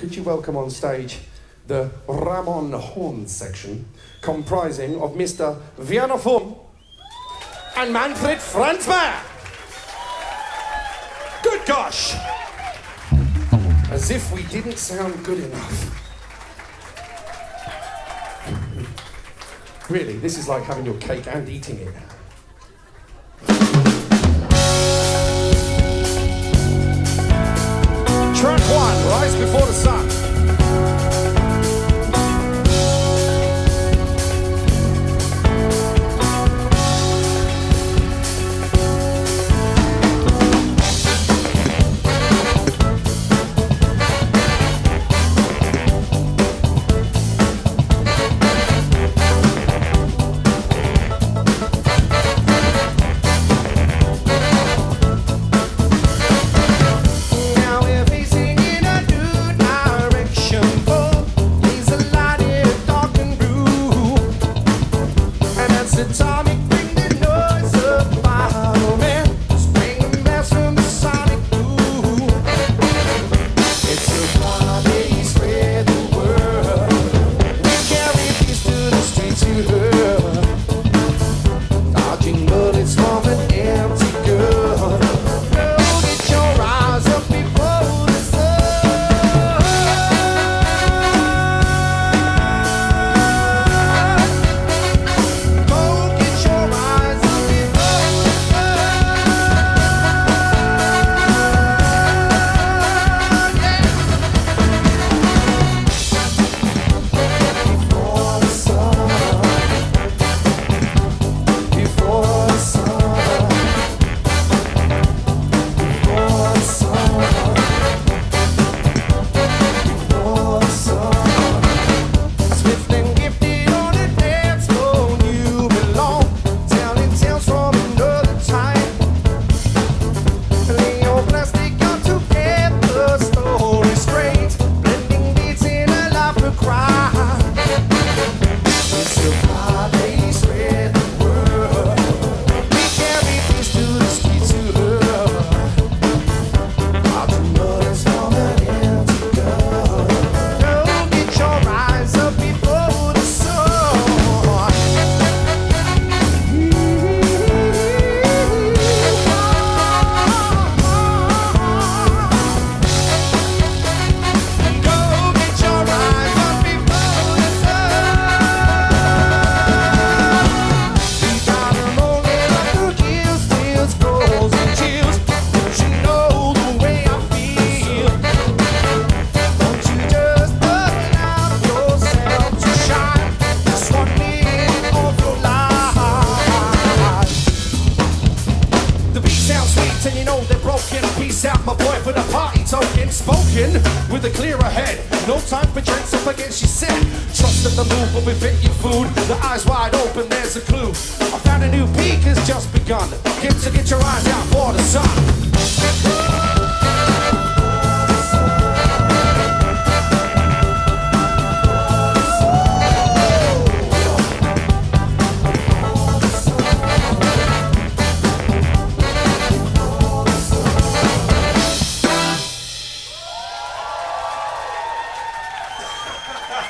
could you welcome on stage the Ramon Horn section, comprising of Mr. Werner Wurm and Manfred Franzmeier? Good gosh! As if we didn't sound good enough. Really, this is like having your cake and eating it. rise before the sun. with a clearer head. No time for drinks, up again, she said. Trust that the move will be fit your food. The eyes wide open, there's a clue. I found a new peak has just begun. Get to get your eyes out for the sun.